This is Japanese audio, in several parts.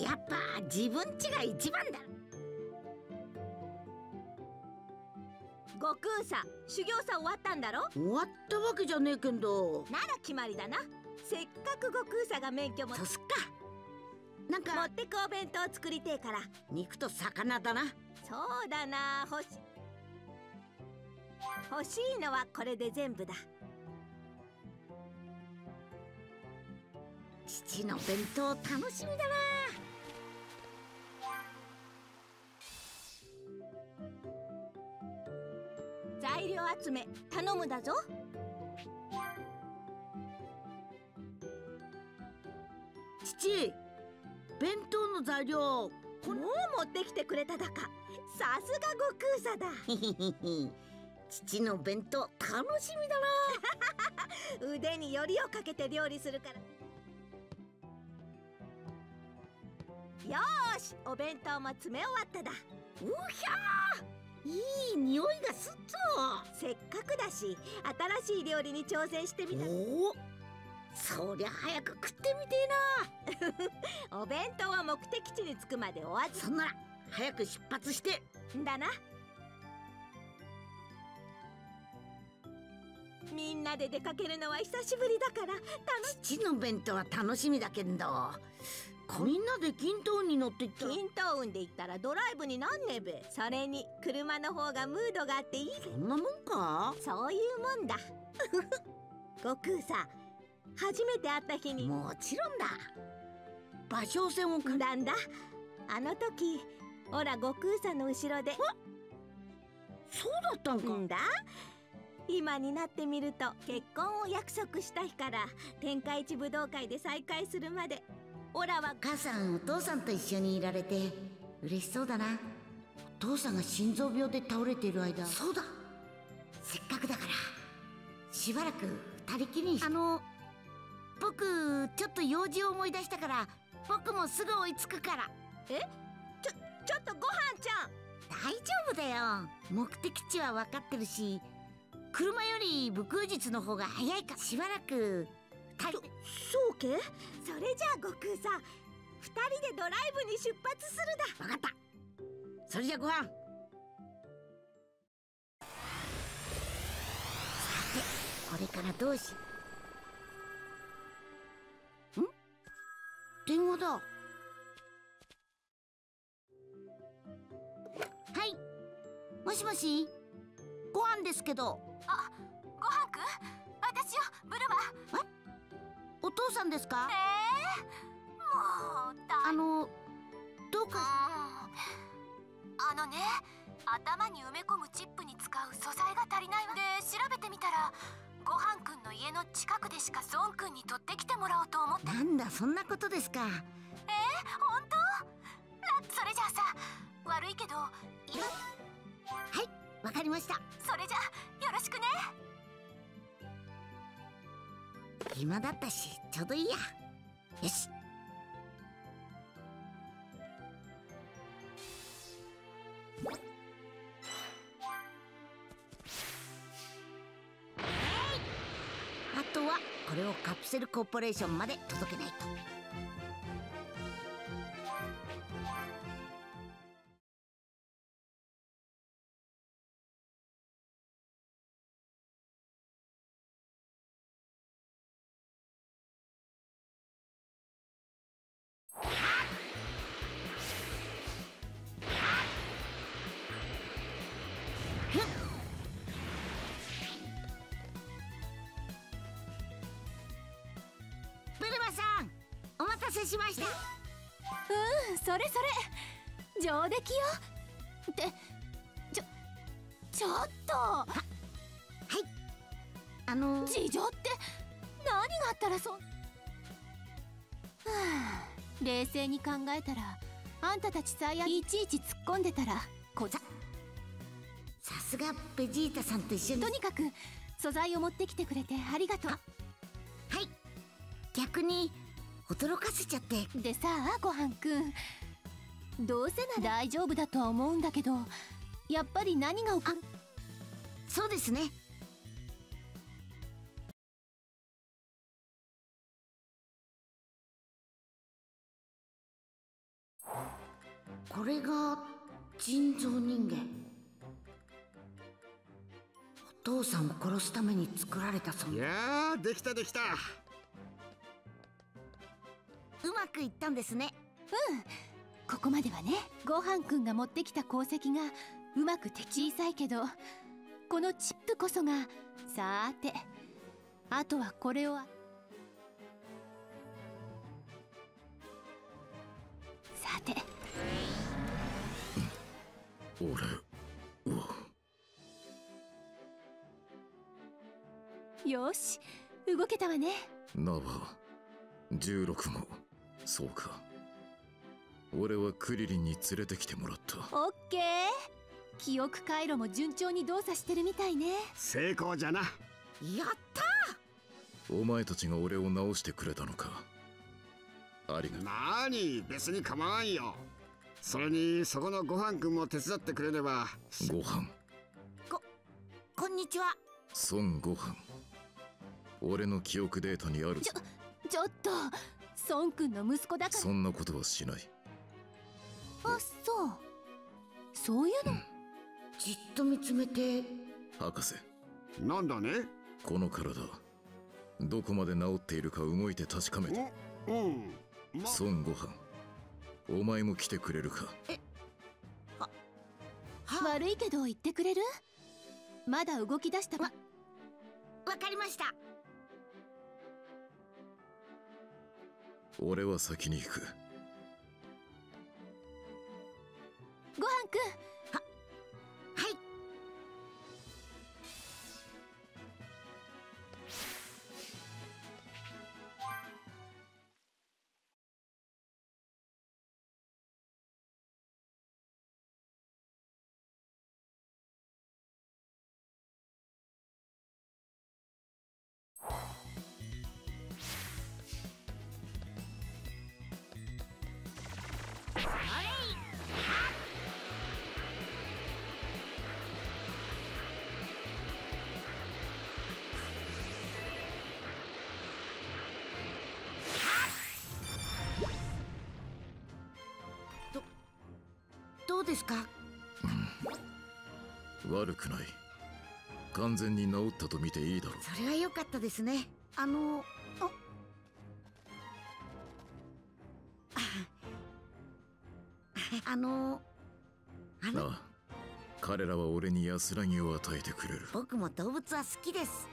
やっぱ自分ちが一番だ。悟空さ修行さ終わったんだろ？終わったわけじゃねえけど。なら決まりだな。せっかく悟空さが免許もそっか。なん持かってくお弁当作りてえから。肉と魚だな。そうだな欲し欲しいのはこれで全部だ。父の弁当楽しみだな頼むだぞ。父弁当の材料もう持ってきてくれただか。さすが悟空さだ。父の弁当楽しみだな。腕によりをかけて料理するから。よーしお弁当も詰め終わっただ。うひゃーいい匂いがすっせっかくだし新しい料理に挑戦してみた。とおお。そりゃ早く食ってみてえな。お弁当は目的地に着くまでお味そんなら早く出発して。だな。みんなで出かけるのは久しぶりだから楽し父の弁当は楽しみだけどみんなで均等に乗っていったら？均等運で言ったらドライブになんねべ。それに車の方がムードがあっていい。そんなもんか？そういうもんだ。悟空さ初めて会った日に。もちろんだ。芭蕉扇をかなんだ？あの時ほら悟空さんの後ろで。そうだったんか、んだ？今になってみると結婚を約束した日から天下一武道会で再会するまでオラは母さんお父さんと一緒にいられて嬉しそうだな。お父さんが心臓病で倒れている間。そうだ。せっかくだからしばらく二人きりにしあの僕ちょっと用事を思い出したから僕もすぐ追いつくから。ちょちょっとごはんちゃん。大丈夫だよ。目的地は分かってるし車より武空術の方が早いから。しばらく二人そうけ？それじゃあ悟空さん二人でドライブに出発するだ。分かった。それじゃご飯。さてこれからどうしん？電話だ。はい。もしもし？ご飯ですけど。ごはんくん？私よブルマ？お父さんですか？えー、もうだあのどううんかあのね頭に埋め込むチップに使う素材が足りないわ。で調べてみたらごはんくんの家の近くでしかソンくんに取ってきてもらおうと思って。なんだそんなことですか。えー、本当？らそれじゃあさ悪いけど今。はいわかりました。それじゃあよろしくね暇だったしちょうどいいや。よし。あとはこれをカプセルコーポレーションまで届けないと。れ上出来よ。ってちょちょっと。あの事情って何があったらそんはあ。冷静に考えたらあんたたち最悪いちいち突っ込んでたら。こざさすがベジータさんと一緒に。とにかく素材を持ってきてくれてありがとはい。逆に驚かせちゃって。うでさあごはんくんどうせなら。大丈夫だとは思うんだけどやっぱり何が起こる？そうですね。これが人造人間。お父さんを殺すために作られたそのいやーできたできた。うまくいったんですねここまではね。ごはんくんが持ってきた鉱石がうまくて小さいけどこのチップこそがさーてあとはこれを。さて。俺は。よし動けたわね。ナバ16号そうか俺はクリリンに連れてきてもらった。オッケー。記憶回路も順調に動作してるみたいね。成功じゃな。やったお前たちが俺を直してくれたのか。ありがとなーに別に構わんよ。それにそこのごはんくんも手伝ってくれれば。うご飯。こんにちは。孫ご飯。俺の記憶データにあるちょちょっと。孫くんの息子だから。そんなことはしないあそう。そういうの、じっと見つめて。博士。なんだね？この体。どこまで治っているか動いて確かめて。おうん。ま。孫ご飯。お前も来てくれるか？は悪いけど言ってくれる？まだ動き出したばわかりました。俺は先に行くごはんくんうですか？悪くない。完全に治ったと見ていいだろう。それは良かったですね。あのあ。あのあの。なあ。彼らは俺に安らぎを与えてくれる。僕も動物は好きです。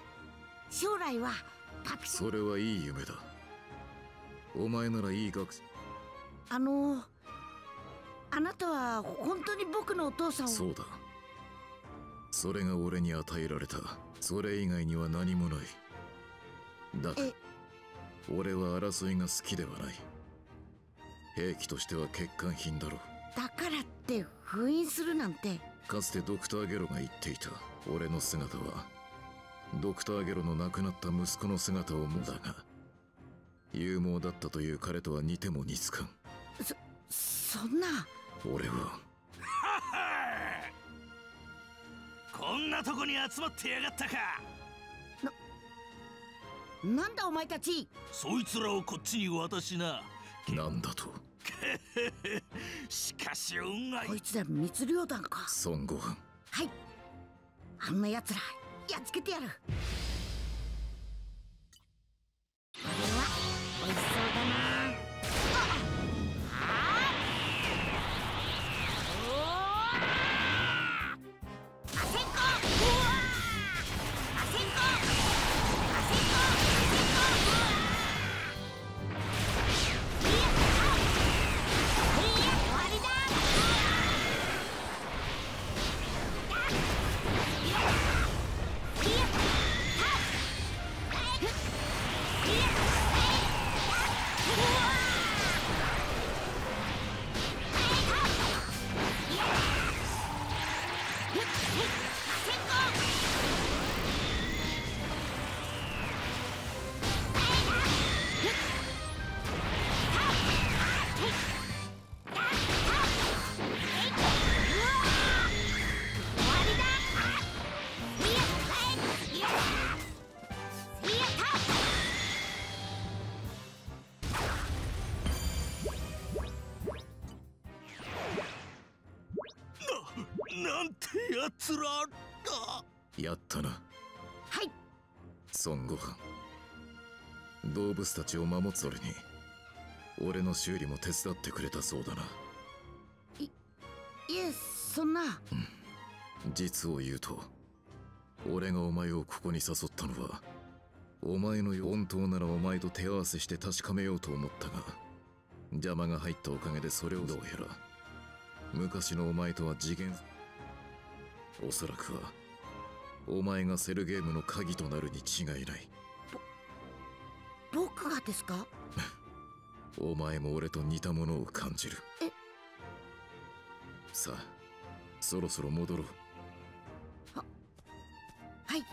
将来はそれはいい夢だ。お前ならいい学あのあなたは本当に僕のお父さんを？そうだ。それが俺に与えられた。それ以外には何もない。だがえ？俺は争いが好きではない。兵器としては欠陥品だろう。だからって封印するなんて。かつてドクターゲロが言っていた。俺の姿はドクターゲロの亡くなった息子の姿をもだが勇猛だったという彼とは似ても似つかんそんな。俺は。こんなとこに集まってやがったか。なんだお前たち。そいつらをこっちに渡しな。なんだと。しかし運がい。こいつら密漁団か。孫悟飯。はい。あんな奴らやっつけてやるたちを守つ俺に俺の修理も手伝ってくれたそうだな。いえそんな。実を言うと俺がお前をここに誘ったのはお前の本当ならお前と手合わせして確かめようと思ったが邪魔が入ったおかげでそれをどうやら昔のお前とは次元おそらくはお前がセルゲームの鍵となるに違いない僕がですか？お前も俺と似たものを感じる。え？さあそろそろ戻ろう。はい。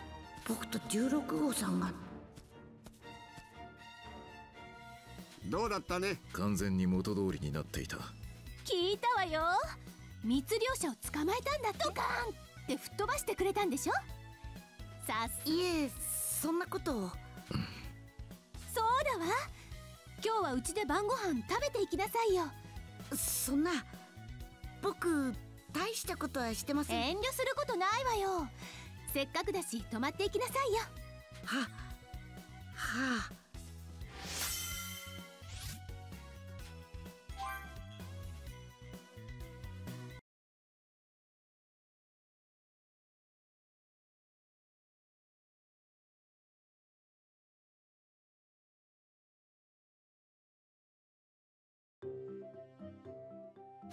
僕と16号さんが。どうだったね？完全に元通りになっていた。聞いたわよ。密漁者を捕まえたんだドカーンって吹っ飛ばしてくれたんでしょ？さすいえそんなことをわ今日はうちで晩ご飯食べていきなさいよ。そんな僕大したことはしてません。遠慮することないわよ。せっかくだし泊まっていきなさいよ。ははあ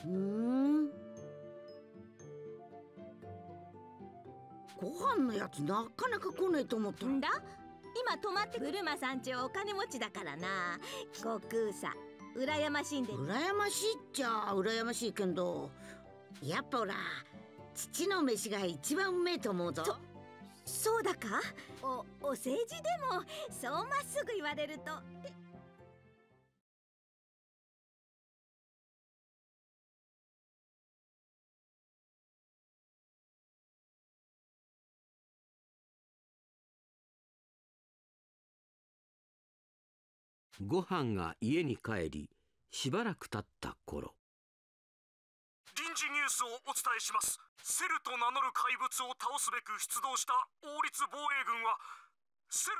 うーん。ご飯のやつなかなか来ねえと思ったんだ？今泊まってブルマさんちはお金持ちだからな。悟空さ羨ましいんで。羨ましいっちゃ羨ましいけどやっぱほら父の飯が一番うめえと思うぞ。そうだか？おお世辞でもそうまっすぐ言われるとご飯が家に帰りしばらく経った頃。臨時ニュースをお伝えします。セルと名乗る怪物を倒すべく出動した王立防衛軍はセル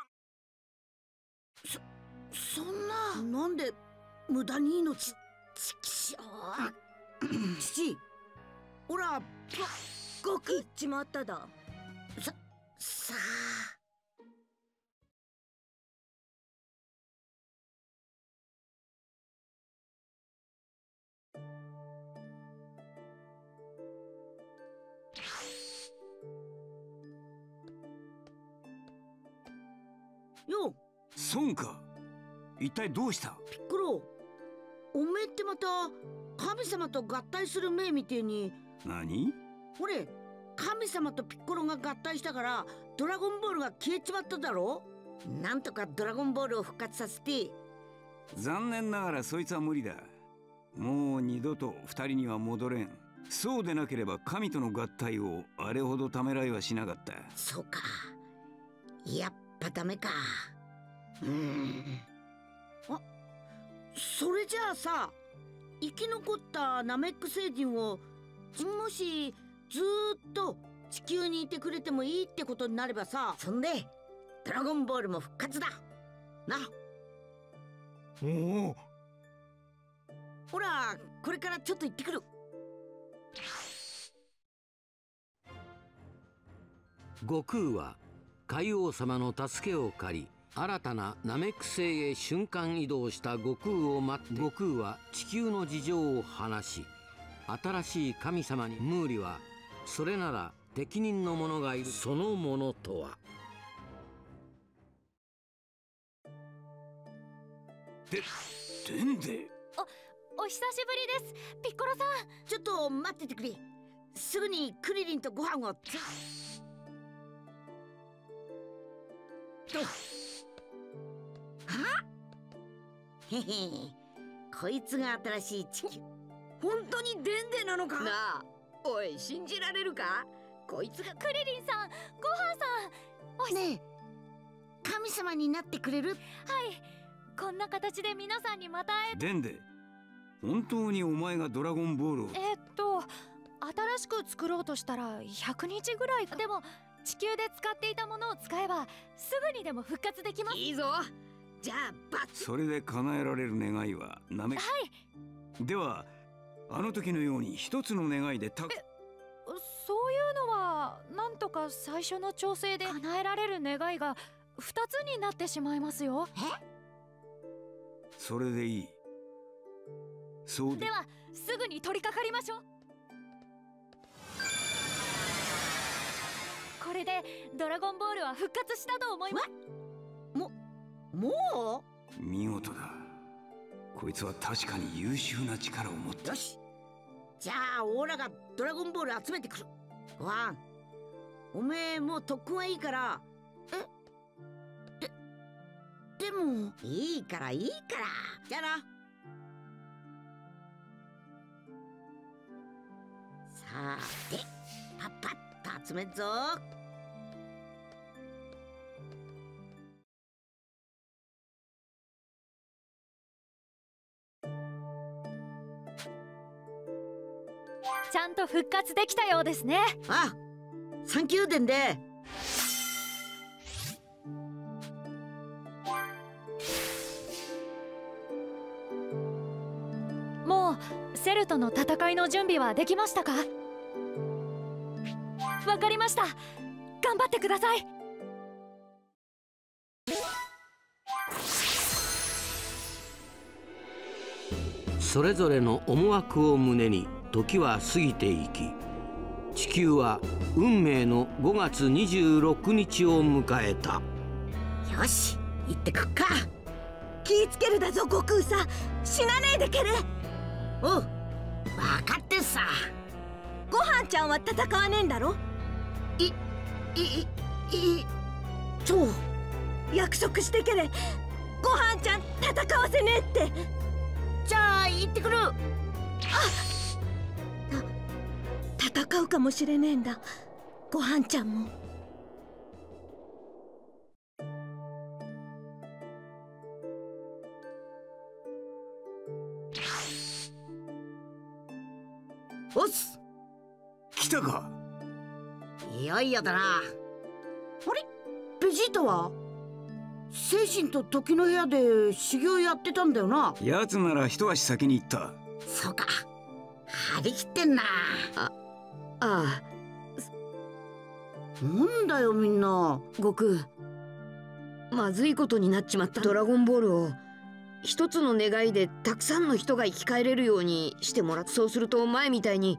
そんななんで無駄に命ちきしょう？父ほらごく。っちまっただ。ささあよ。孫か。一体どうした？ピッコロおめえってまた神様と合体する命みてえに。何？ほれ神様とピッコロが合体したからドラゴンボールが消えちまっただろ？なんとかドラゴンボールを復活させて。残念ながらそいつは無理だ。もう二度と二人には戻れん。そうでなければ神との合体をあれほどためらいはしなかった。そうか。やっぱダメか。うーん。あそれじゃあさ生き残ったナメック星人をもしずーっと地球にいてくれてもいいってことになればさそんでドラゴンボールも復活だ。な。おお。ほらこれからちょっと行ってくる。悟空は海王様の助けを借り新たなナメック星へ瞬間移動した悟空を待って悟空は地球の事情を話し新しい神様にムーリはそれなら適任の者がいる。そのものとは？ででんでお久しぶりです。ピッコロさん。ちょっと待っててくれ。すぐにクリリンとご飯をはへへこいつが新しい地球本当にデンデなのか？なあおい信じられるか？こいつがクリリンさんご飯さん。ねえ神様になってくれる？はい。こんな形で皆さんにまた会えでんで本当にお前がドラゴンボールを。えっと新しく作ろうとしたら100日ぐらいでも地球で使っていたものを使えばすぐにでも復活できます。いいぞ。じゃあバッそれで叶えられる願いはなめ。はい。ではあの時のように一つの願いでた。そういうのはなんとか最初の調整で叶えられる願いが2つになってしまいますよ。それでいい。そうではすぐに取り掛かりましょうこれでドラゴンボールは復活したと思います。もも見事だ。こいつは確かに優秀な力を持ってよし。じゃあオーラがドラゴンボール集めてくる。ご飯。おめえもう特訓はいいから。えででも。いいからいいから。じゃあな。さてパッパッと集めっぞ。ちゃんと復活できたようですね。あサンキューデンで。もうセルとの戦いの準備はできましたか？わかりました。頑張ってください。それぞれの思惑を胸に時は過ぎていき地球は運命の5月26日を迎えた。よし行ってくっか。気ぃつけるだぞ悟空さん。死なねえでけれおう分かってさ。ごはんちゃんは戦わねえんだろ？いいいいそう約束してけれ。ごはんちゃん戦わせねえって。じゃあ行ってくる。あ戦うかもしれねえんだ。ごはんちゃんも。おっす。来たかいよいよだな。あれ？ベジータは？精神と時の部屋で修行やってたんだよな。奴なら一足先に行った。そうか。張り切ってんな。ああなんだよみんな。悟空。まずいことになっちまった。ドラゴンボールを。一つの願いでたくさんの人が生き返れるようにしてもらっそうすると前みたいに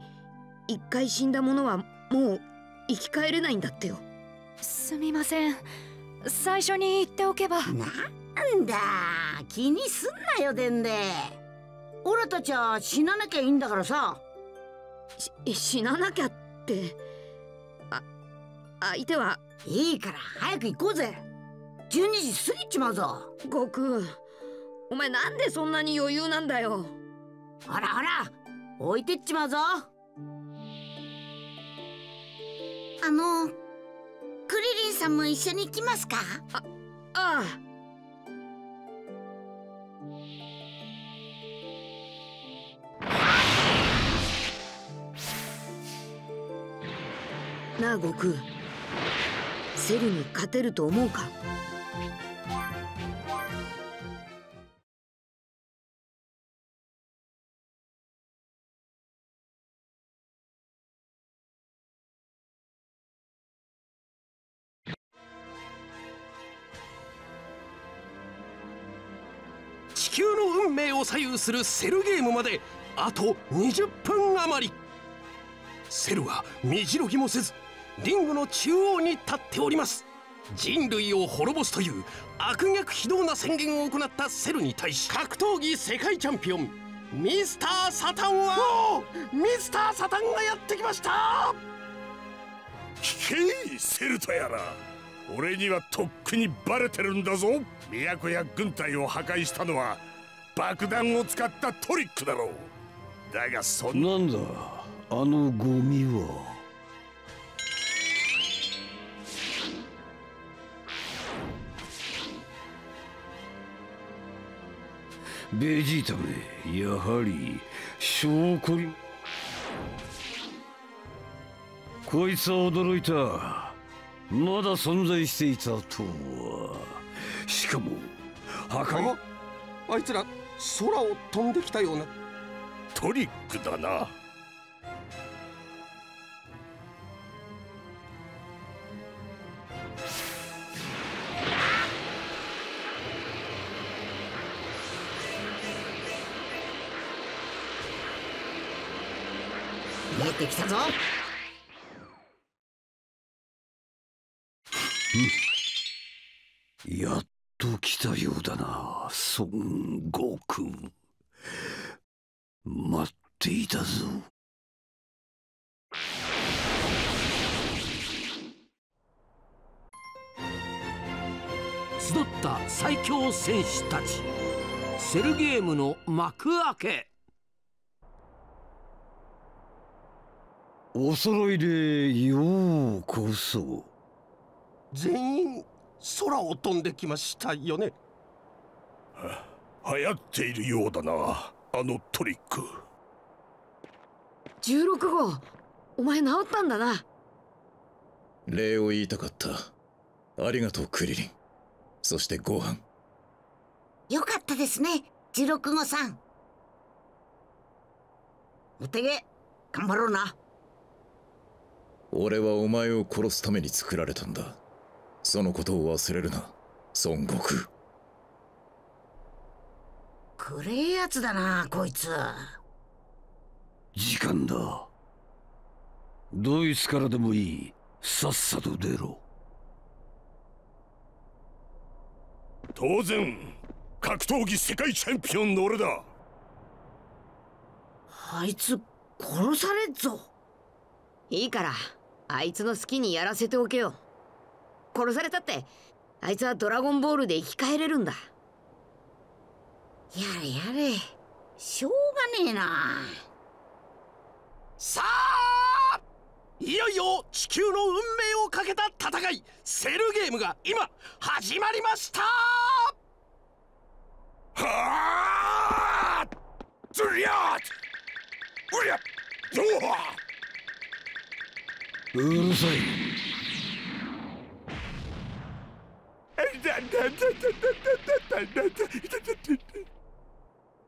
一回死んだ者はもう生き返れないんだってよ。すみません。最初に言っておけば。なんだ。気にすんなよでんで俺たちは死ななきゃいいんだからさ。し死ななきゃって。あ相手は。いいから早く行こうぜ。12時過ぎちまうぞ。悟空お前なんでそんなに余裕なんだよ。ほらほら置いてっちまうぞあのクリリンさんも一緒に行きますか？あああ。なあ悟空。セルに勝てると思うか？球の運命を左右するセルゲームまであと20分余り。セルは身じろぎもせずリングの中央に立っております。人類を滅ぼすという悪逆非道な宣言を行ったセルに対し格闘技世界チャンピオンミスター・サタンはミスター・サタンがやってきました。聞けセルトやら俺にはとっくにバレてるんだぞ。都や軍隊を破壊したのは爆弾を使ったトリックだろう。だがそんなんだあのゴミは。ベジータめやはり証拠に。こいつは驚いた。まだ存在していたとは。しかも破壊あいつら空を飛んできたような。トリックだな。見えてきたぞやっと来たようだな孫悟空。待っていたぞ。集った最強戦士たち。セルゲームの幕開け。お揃いでようこそ全員空を飛んできましたよね？流行っているようだなあのトリック。16号お前治ったんだな。礼を言いたかった。ありがとうクリリン。そしてご飯。よかったですね16号さん。お手げ頑張ろうな。俺はお前を殺すために作られたんだそのことを忘れるな。孫悟空。くれえやつだなこいつ。時間だ。ドイツからでもいい。さっさと出ろ。当然格闘技世界チャンピオンの俺だ。あいつ殺されっぞ。いいからあいつの好きにやらせておけよ殺されたって。あいつはドラゴンボールで生き返れるんだ。やれやれ。しょうがねえな。さあいよいよ地球の運命をかけた戦い。セルゲームが今始まりました。はあズリャーうりゃうるさい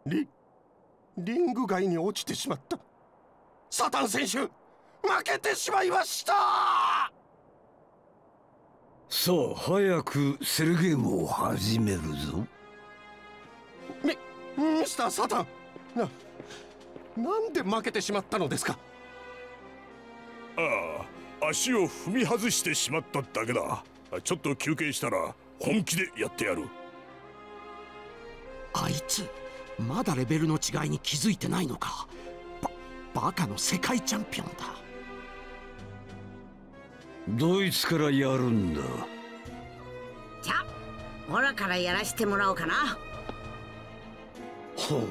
リリング外に落ちてしまった。サタン選手負けてしまいました。さあ早くセルゲームを始めるぞ。ミミスター・サタン。ななんで負けてしまったのですか？ああ足を踏み外してしまっただけだ。ちょっと休憩したら本気でやってやる。あいつまだレベルの違いに気づいてないのか。ババカの世界チャンピオンだ。ドイツからやるんだ？じゃあオラからやらしてもらおうかな。ほう。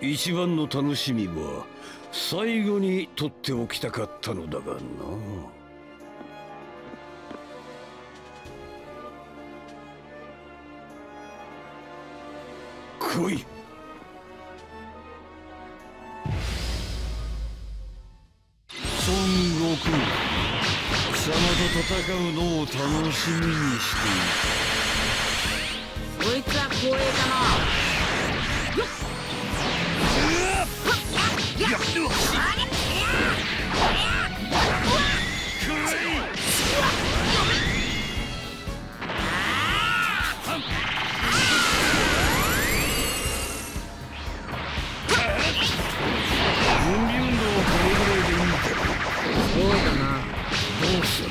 一番の楽しみは最後に取っておきたかったのだがな来い孫悟空貴様と戦うのを楽しみにしていたこいつは光栄だなよっ。やっそうだな。どうした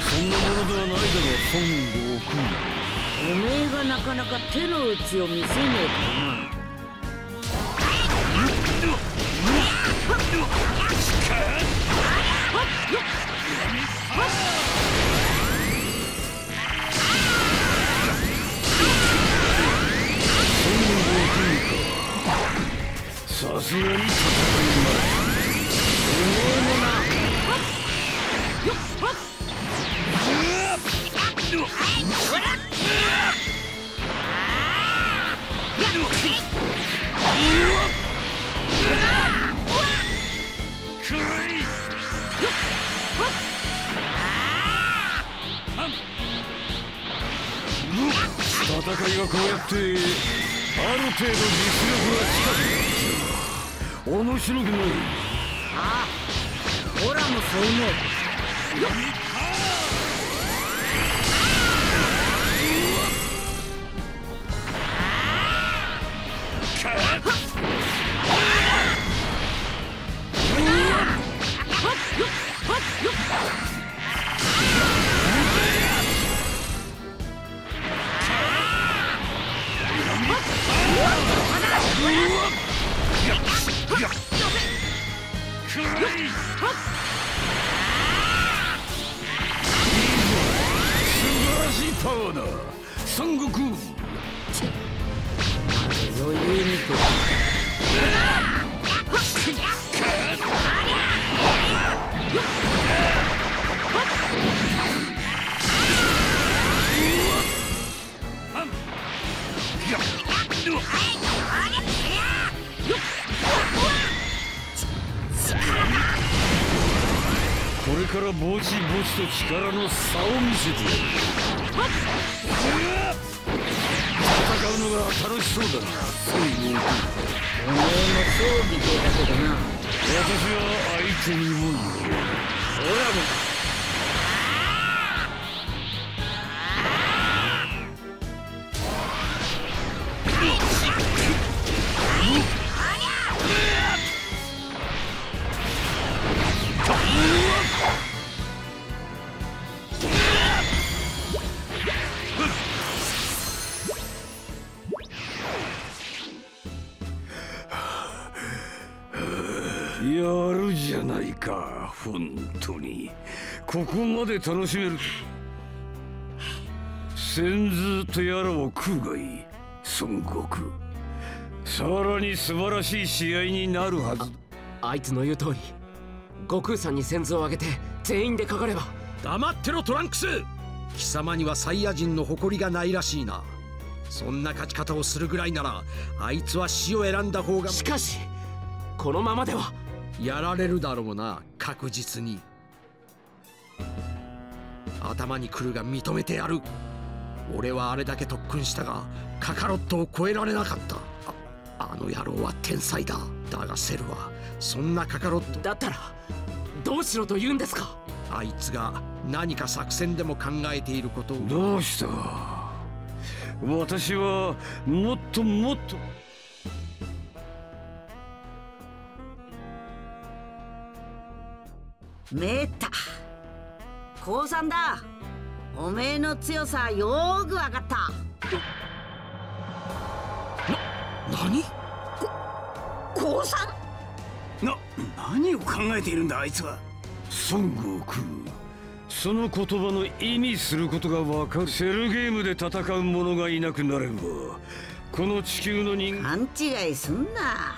そんな。ものではな。いだろう孫悟空おめえがな。かな。か手の内を見せねえかな。さすがに戦いまい戦いはこうやってある程度実力が近く面白くない。ああオラもそう思う。孫ここまで楽しめる。先頭とやらを食うがいい孫悟空。さらに素晴らしい試合になるはず。あいつの言う通り。悟空さんに先頭を上げて全員でかかれば。黙ってろトランクス。貴様にはサイヤ人の誇りがないらしいな。そんな勝ち方をするぐらいならあいつは死を選んだ方が。しかしこのままではやられるだろうな確実に頭に来るが認めてやる。俺はあれだけ特訓したがカカロットを超えられなかった。ああの野郎は天才だ。だがセルはそんなカカロット。だったらどうしろと言うんですか？あいつが何か作戦でも考えていることを。どうした？私はもっともっと。めった降参だ。おめえの強さよーくわかった。何？降参な何を考えているんだあいつは。孫悟空。その言葉の意味することがわかる。セルゲームで戦う者がいなくなればこの地球の人勘違いすんな。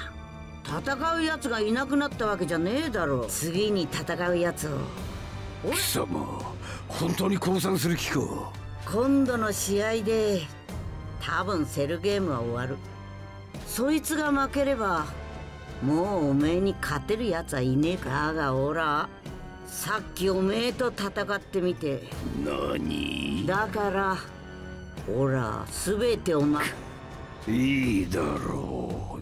戦うやつがいなくなったわけじゃねえだろ。次に戦うやつを貴様本当に降参する気か？今度の試合で多分セルゲームは終わる。そいつが負ければもうおめえに勝てるやつはいねえかがおら。さっきおめえと戦ってみて。何？だからほら全ておまいいだろ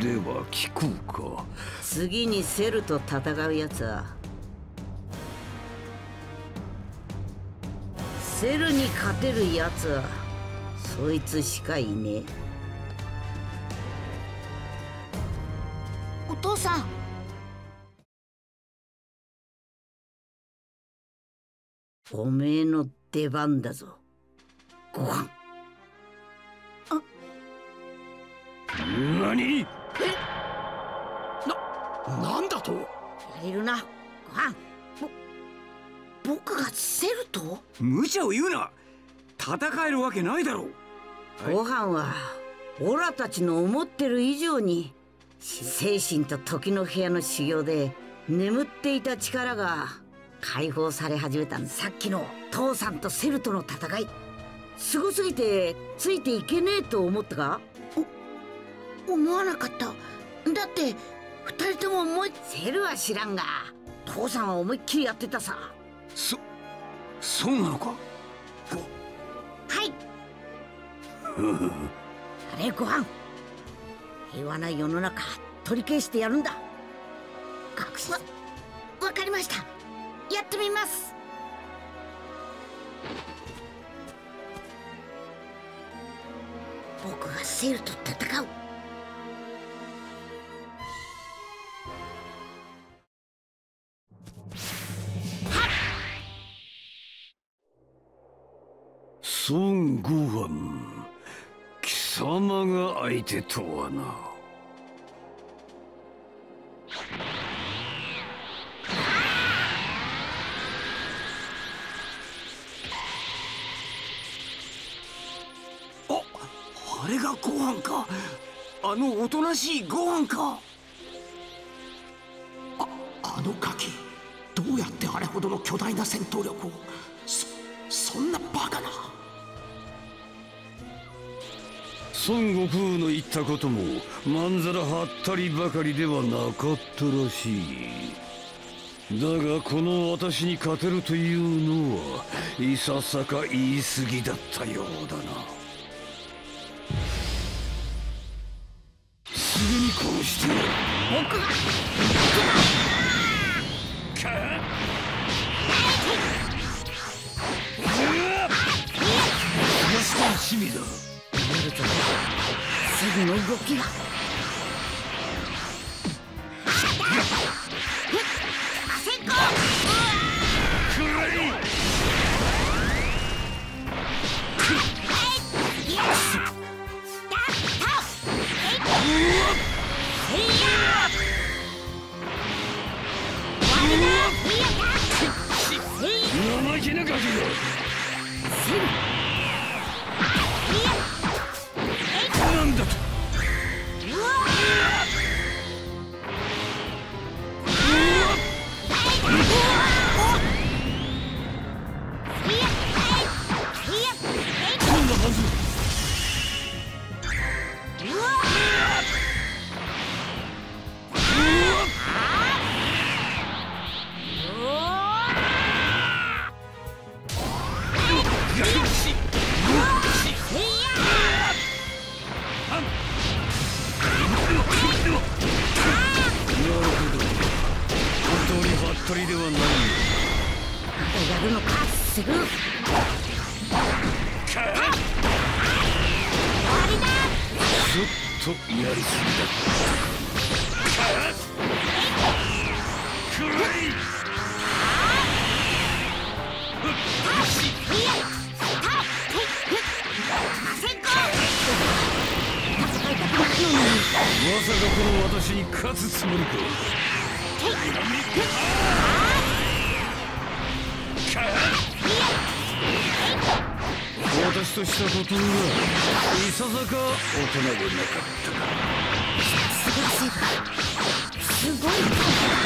う。では聞こうか。次にセルと戦うやつはセルに勝てるやつはそいつしかいねえ。お父さん。おめえの出番だぞ。ご飯。何？ななんだと？やれるな。ご飯。ぼ僕がセルと無茶を言うな。戦えるわけないだろう。ご飯はオラたちの思ってる以上に精神と時の部屋の修行で眠っていた力が解放され始めたんだ。さっきの父さんとセルとの戦い。すごすぎてついていけねえと思ったか？思わなかった。だって二人とも思いセルは知らんが。父さんは思いっきりやってたさそそうなのか？はい。あれご飯。平和な世の中取り消してやるんだ。隠しわわかりました。やってみます。僕がセールと戦う。孫悟飯貴様が相手とはな。あれがご飯か。あのおとなしいご飯か。ああのガキどうやってあれほどの巨大な戦闘力を。孫悟空の言ったこともまんざらはったりばかりではなかったらしい。だがこの私に勝てるというのはいささか言い過ぎだったようだな。すぐに殺してやる。僕。がしみだ見るとすぐの動きが。りすぎだくらいまさかこの私に勝つつもりか。私としたことがいささか大人げなかったすごいすごい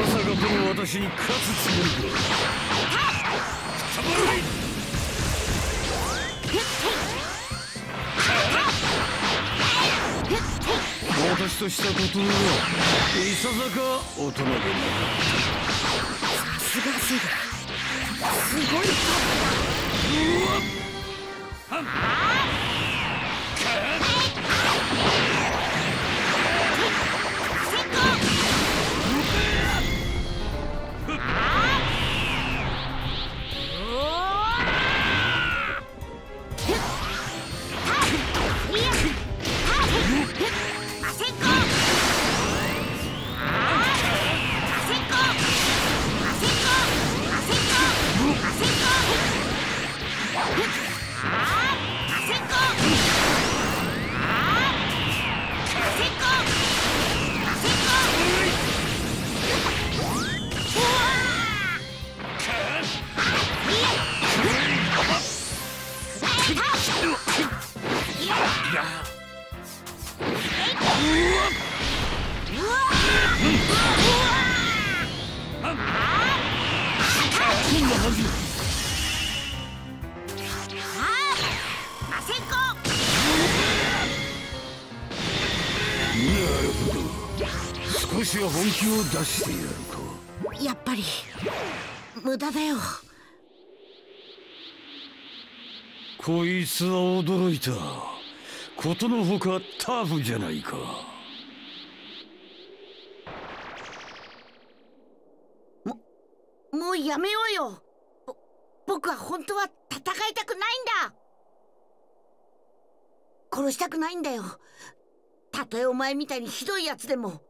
まさかこの私に勝つつもりか私としたことはいささか大人げなかさすがセルすごいな気を出してやるか。やっぱり無駄だよ。こいつは驚いた。ことのほかタフじゃないか。もうやめようよ。ぼ僕は本当は戦いたくないんだ。殺したくないんだよ。たとえお前みたいにひどいやつでも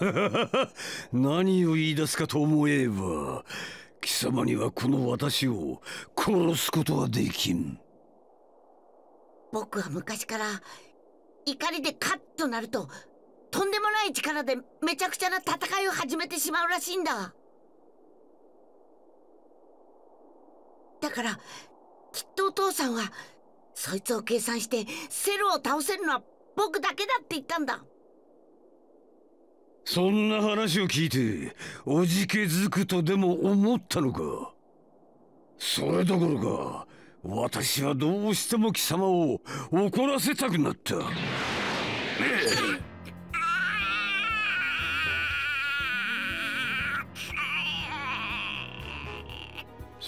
何を言い出すかと思えば貴様にはこの私を殺すことはできん。僕は昔から怒りでカッとなるととんでもない力でめちゃくちゃな戦いを始めてしまうらしいんだ。だからきっとお父さんはそいつを計算してセルを倒せるのは僕だけだって言ったんだ。そんな話を聞いておじけづくとでも思ったのか？それどころか私はどうしても貴様を怒らせたくなった。さ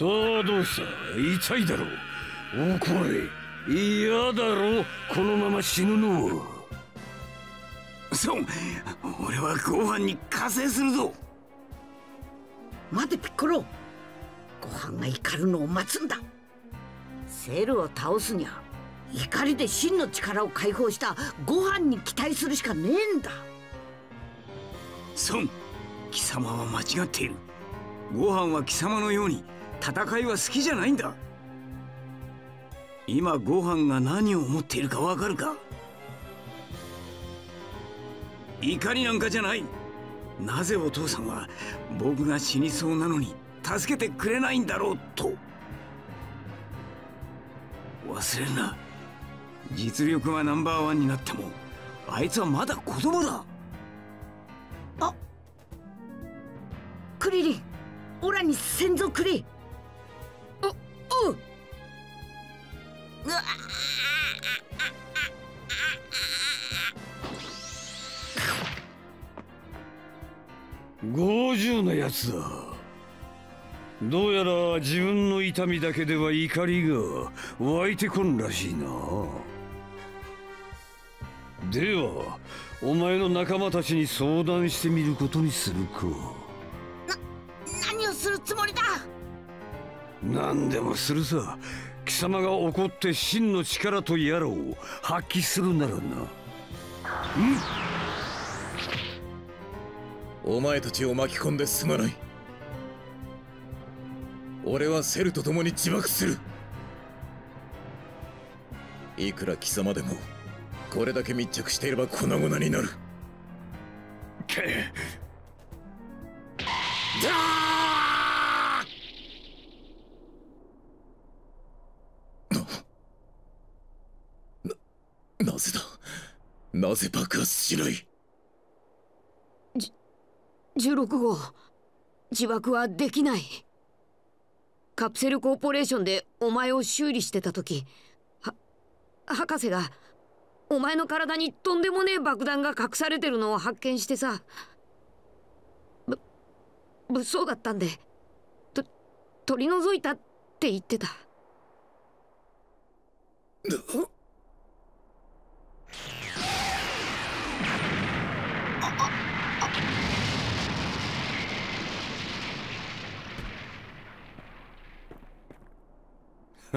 あどうした？痛いだろう？怒れ。嫌だろこのまま死ぬの？はそう俺はご飯に加勢するぞ。待てピッコロ。ご飯が怒るのを待つんだ。セルを倒すにゃ怒りで真の力を解放したご飯に期待するしかねえんだ。孫貴様は間違っている。ご飯は貴様のように戦いは好きじゃないんだ。今ご飯が何を思っているかわかるか？怒りなんかじゃない。なぜお父さんは僕が死にそうなのに助けてくれないんだろうと。忘れるな。実力はナンバーワンになってもあいつはまだ子供だ。あクリリンオラに先祖くれ。うう。うわ。50なやつだ。どうやら自分の痛みだけでは怒りが湧いてこんらしいな。ではお前の仲間たちに相談してみることにするか。何をするつもりだ？何でもするさ。貴様が怒って真の力とやらを発揮するならなお前たちを巻き込んですまない。俺はセルと共に自爆する。いくら貴様でもこれだけ密着していれば粉々になる。けなぜだ？なぜ爆発しない？16号。自爆はできない。カプセルコーポレーションでお前を修理してた時は博士がお前の体にとんでもねえ爆弾が隠されてるのを発見してさ。ぶ物騒だったんでと取り除いたって言ってた。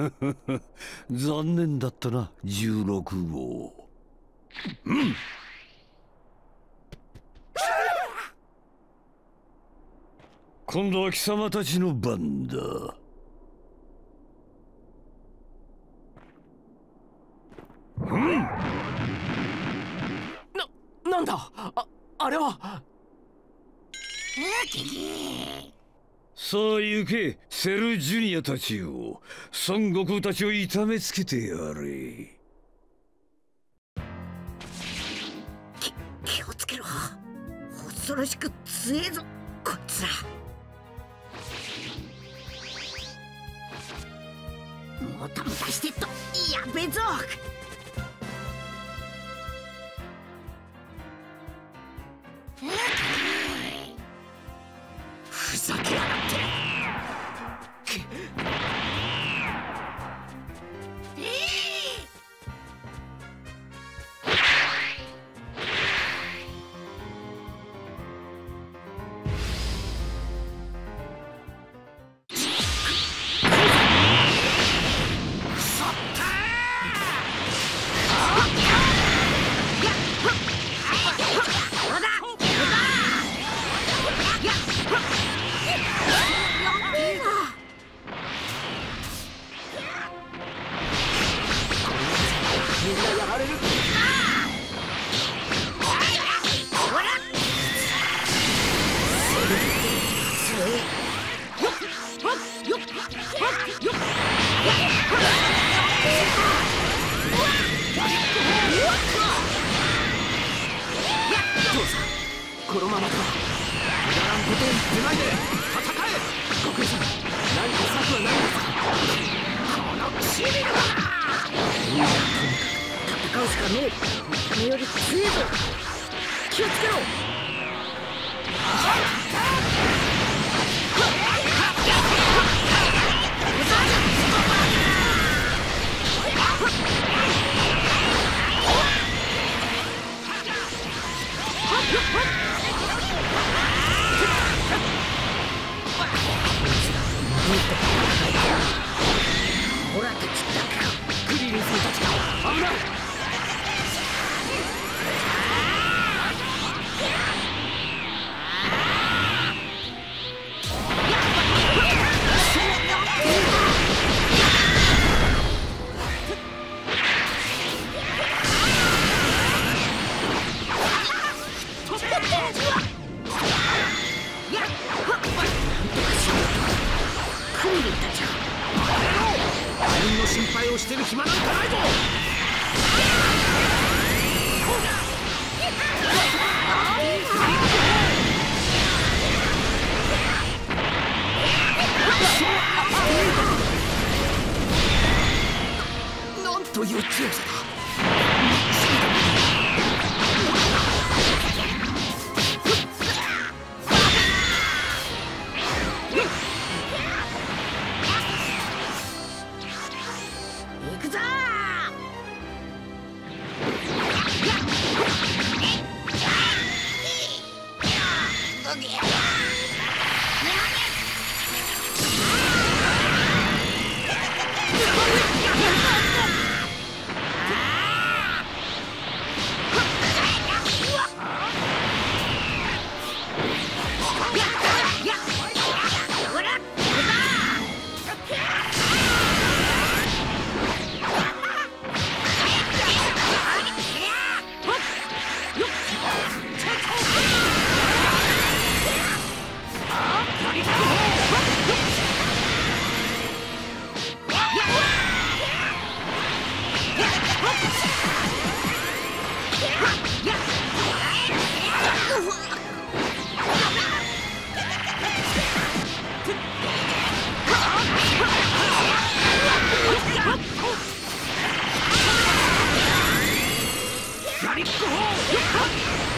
残念だったな16号。うん。今度は貴様たちの番だ。うん。ななんだ？ああれはさあ行けセルジュニアたちよ。孫悟空たちを痛めつけてやれ。気をつけろ。恐ろしく強えぞこいつら。もたもたしてっとやべえぞ。ふままではくだらんことを言ってないで戦え。悟空さん何か策はない。んですかこのチビが戦うしかねえ。見た目より強いぞ気をつけろ。ほらたちだクリリンさんたちが危ないク心配をしてる暇なんかないぞ！なんという強さリックっ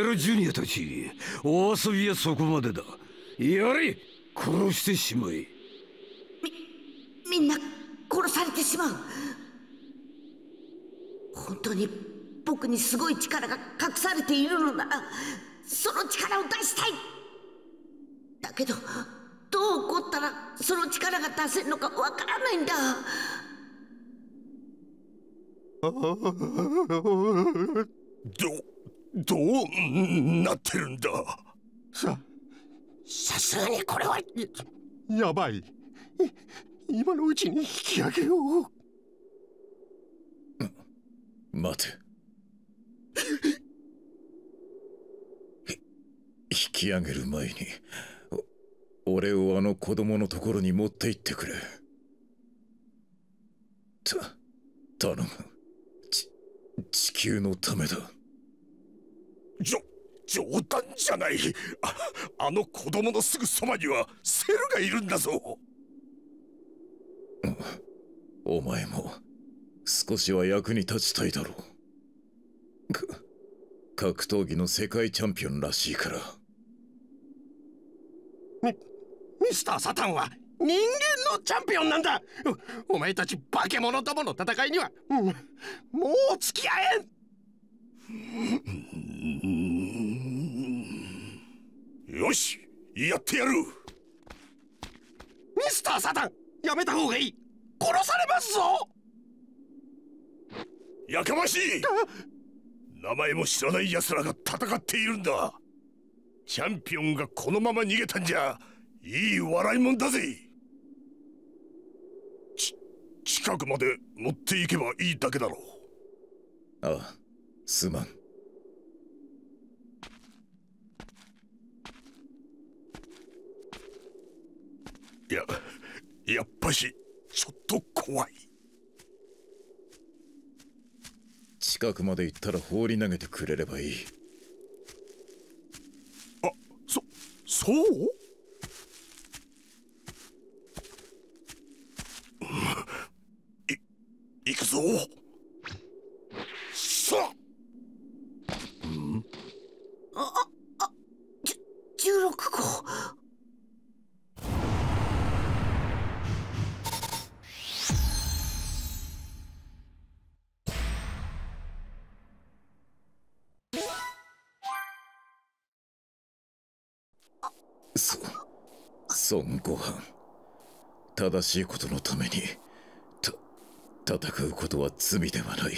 セルジュニアたちお遊びはそこまでだ。やれ殺してしまえ。みんな殺されてしまう。本当に僕にすごい力が隠されているのならその力を出したい。だけどどう起こったらその力が出せるのかわからないんだ。どどうなってるんだ？ささすがにこれはやばい。い今のうちに引き上げよう。待て。引き上げる前にお俺をあの子供のところに持って行ってくれ。た頼む。ち地球のためだじょ冗談じゃない。ああの子供のすぐそばにはセルがいるんだぞ。お前も少しは役に立ちたいだろう。か格闘技の世界チャンピオンらしいから。ミスター・サタンは人間のチャンピオンなんだ。おお前たち化け物どもの戦いには、うんもう付き合えんよしやってやる。ミスター・サタンやめた方がいい。殺されますぞ。やかましい。名前も知らない奴らが戦っているんだ。チャンピオンがこのまま逃げたんじゃいい笑いもんだぜ。ち近くまで持っていけばいいだけだろう。ああすまん。いややっぱしちょっと怖い。近くまで行ったら放り投げてくれればいい。そそう？い行くぞさああああじゅ16号そ孫悟飯。正しいことのためにた戦うことは罪ではない。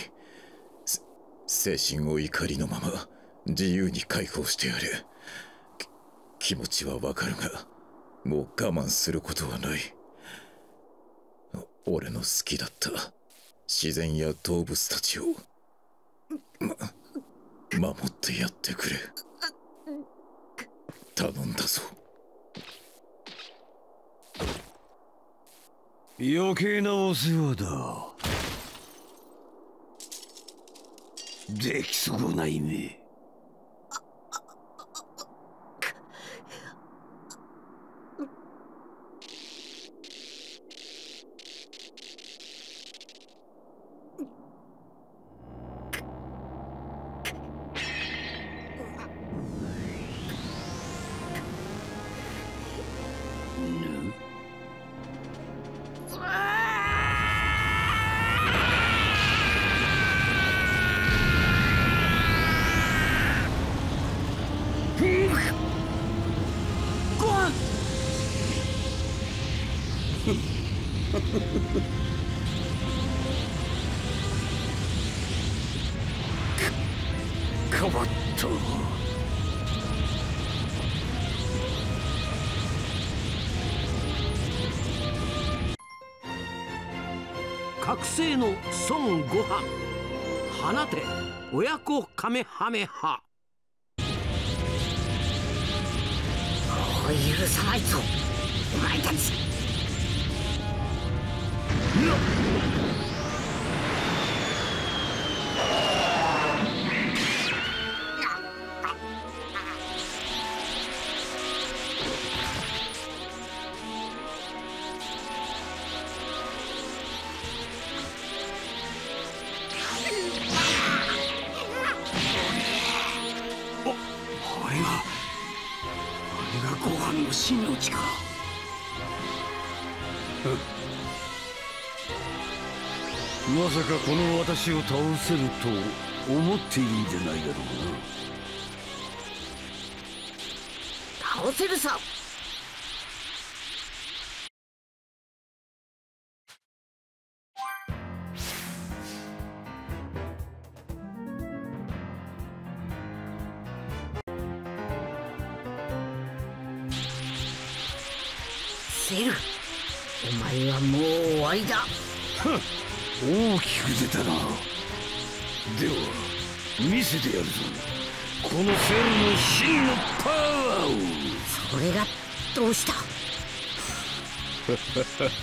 精神を怒りのまま自由に解放してやれき気持ちはわかるがもう我慢することはない。俺の好きだった自然や動物たちをま守ってやってくれ。頼んだぞ。余計なお世話だ。でき損ない子カメ私を倒せると思っているんじゃないだろうな。倒せるさ。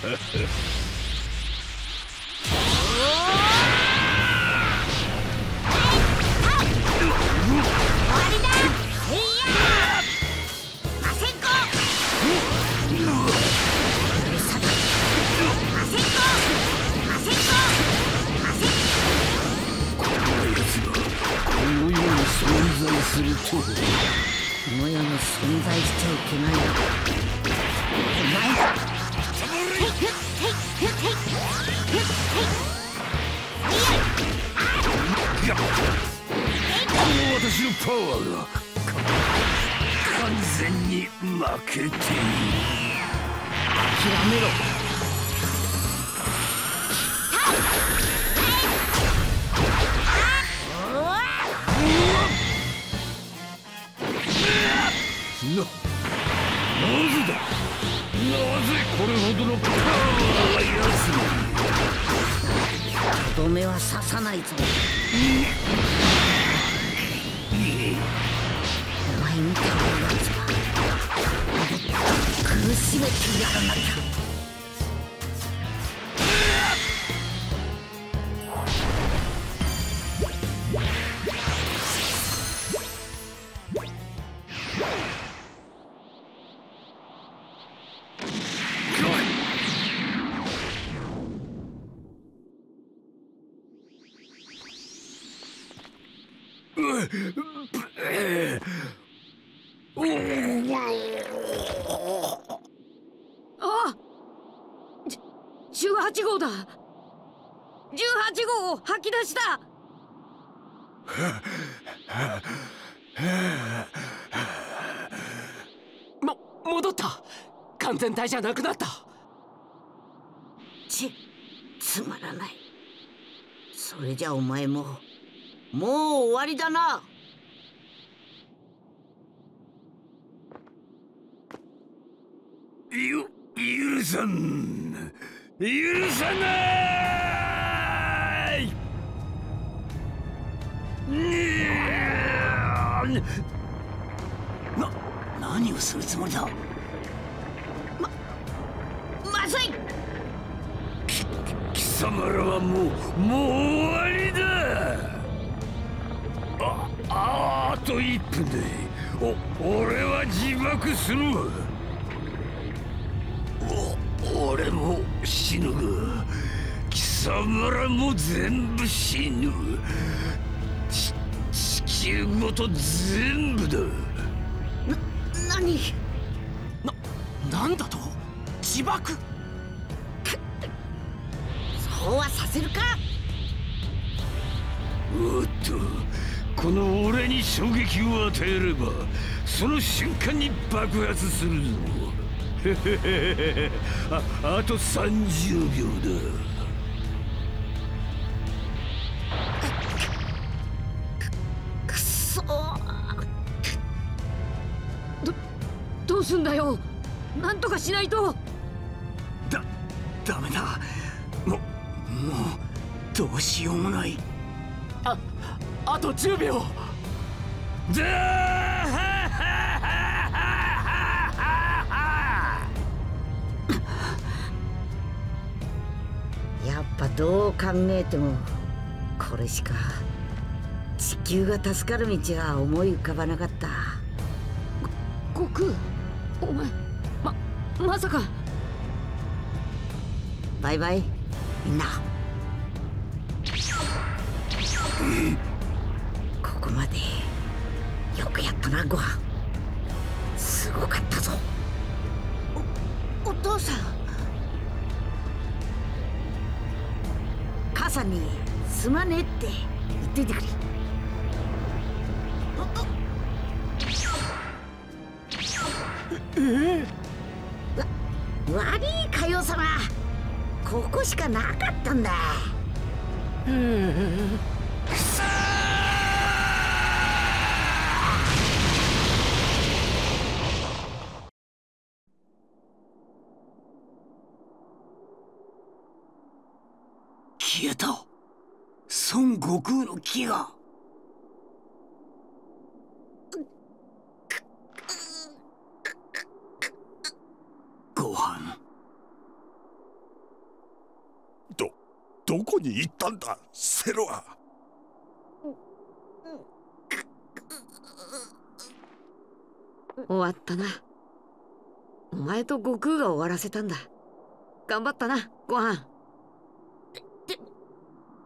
Ha ha 負けている吐き出した。も戻った。完全体じゃなくなった。ちつまらない。それじゃお前ももう終わりだな。ゆ許さん。許さないな何をするつもりだ？まずい！貴様らはもうもう終わりだ！あああと1分でお俺は自爆するわ！お俺も死ぬが貴様らも全部死ぬ。ち地球ごと全部だ。何？なんだと？自爆？そうはさせるか？おっとこの俺に衝撃を与えればその瞬間に爆発するぞ。ああと30秒だしないと。だダメだ。ももうどうしようもない。ああと10秒。やっぱどう考えてもこれしか地球が助かる道は思い浮かばなかった。悟空お前ままさか。バイバイ。みんな。ここまで。よくやったなご飯の木が。ご飯。どどこに行ったんだセロは終わったな。お前と悟空が終わらせたんだ。頑張ったなご飯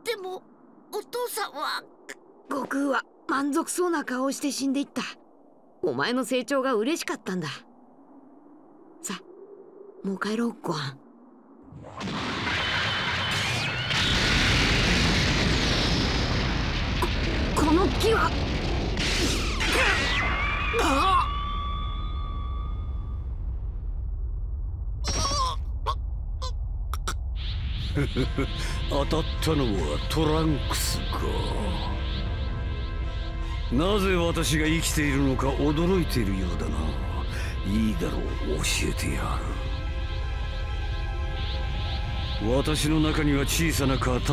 でもお父さんは悟空は満足そうな顔をして死んでいった。お前の成長が嬉しかったんだ。さもう帰ろうご飯。ここの木は。あ 当たったのはトランクスか。なぜ私が生きているのか驚いているようだな。いいだろう教えてやる。私の中には小さな塊がある。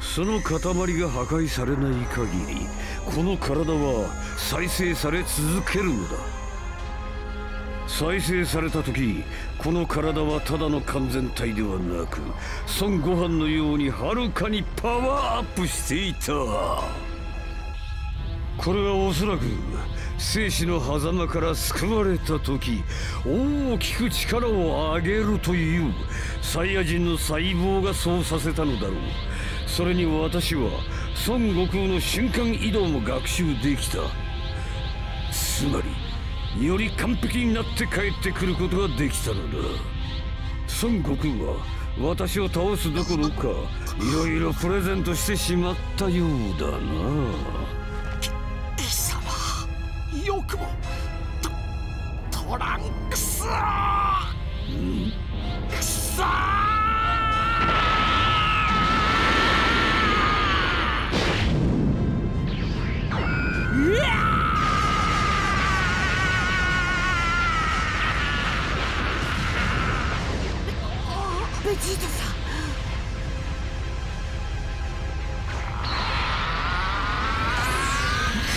その塊が破壊されない限りこの体は再生され続けるのだ。再生された時この体はただの完全体ではなく孫悟飯のようにはるかにパワーアップしていた。これはおそらく生死の狭間から救われた時大きく力を上げるというサイヤ人の細胞がそうさせたのだろう。それに私は孫悟空の瞬間移動も学習できた。つまりより完璧になって帰ってくることができたのだ。孫悟空は私を倒すどころかいろいろプレゼントしてしまったようだな。貴様よくもトトランクスくそうわベジータさん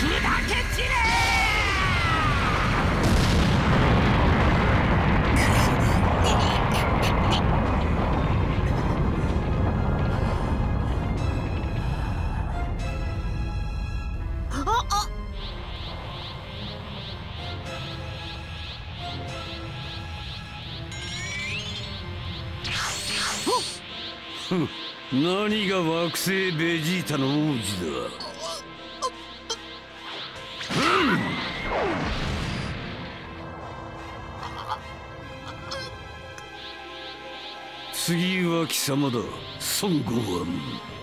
砕け散れ何が惑星ベジータの王子だ？次は貴様だ孫悟飯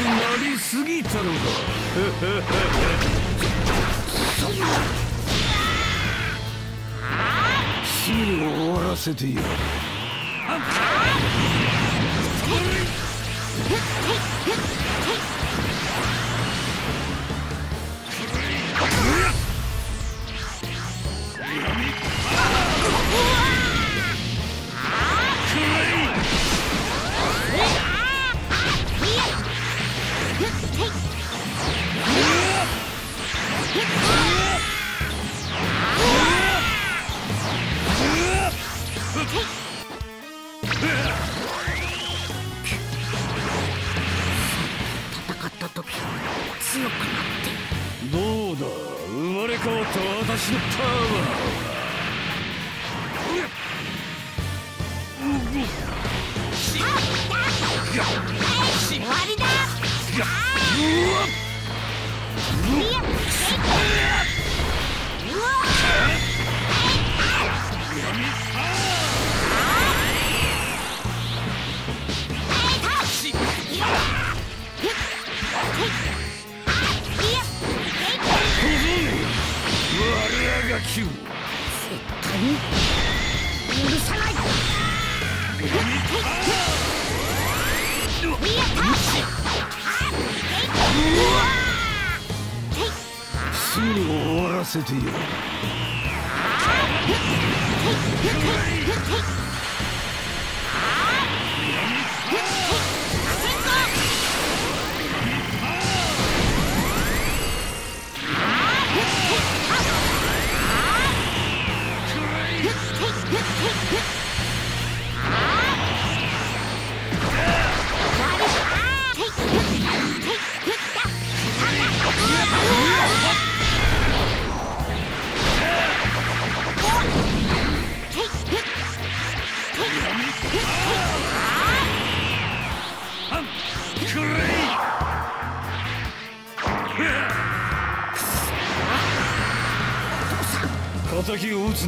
なりすぎたのか。そんなすぐ終わらせてやる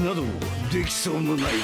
などできそうもないな。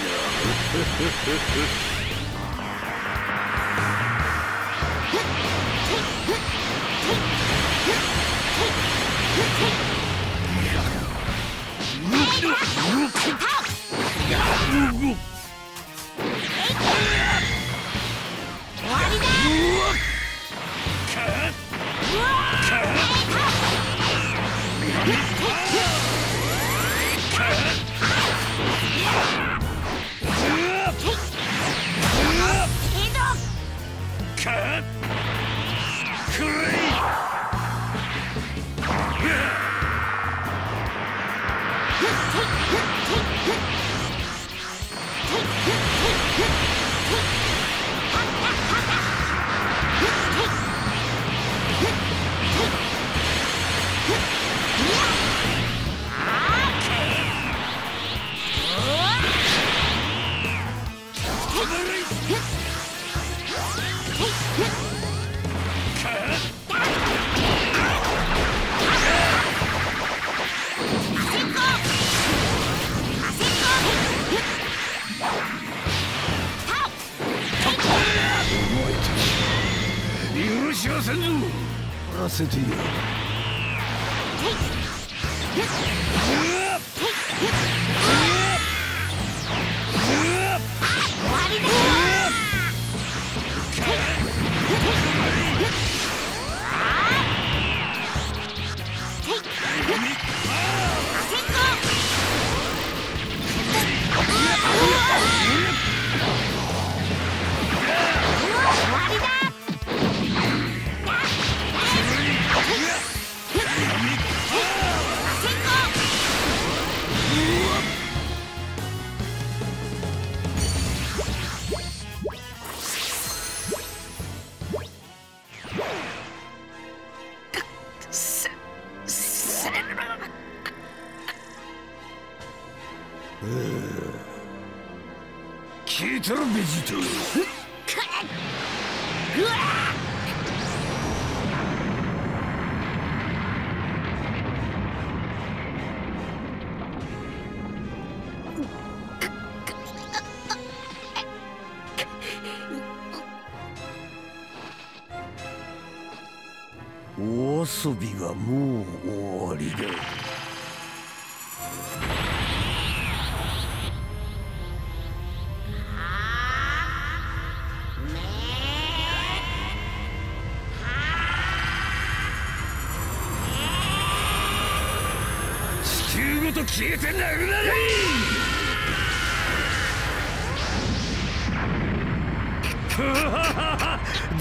消えてなくなれ！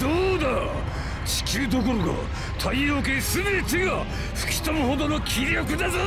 どうだ？地球どころか太陽系全てが吹き飛ぶほどの気力だぞ！